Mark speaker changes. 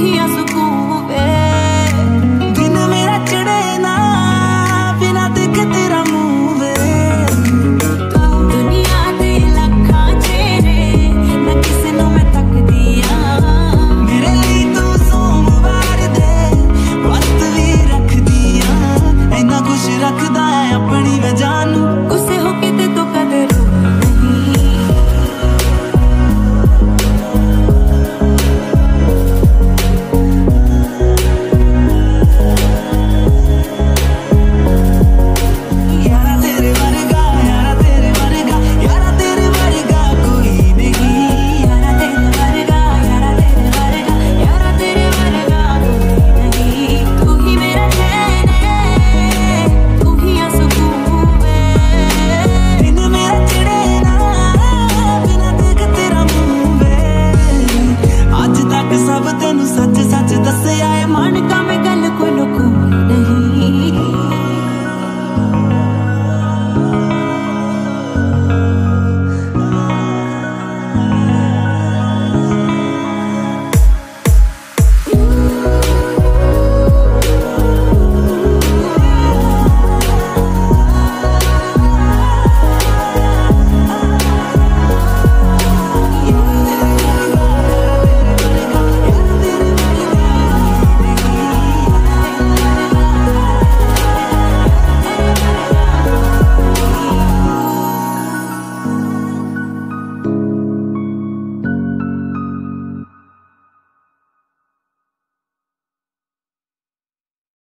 Speaker 1: he has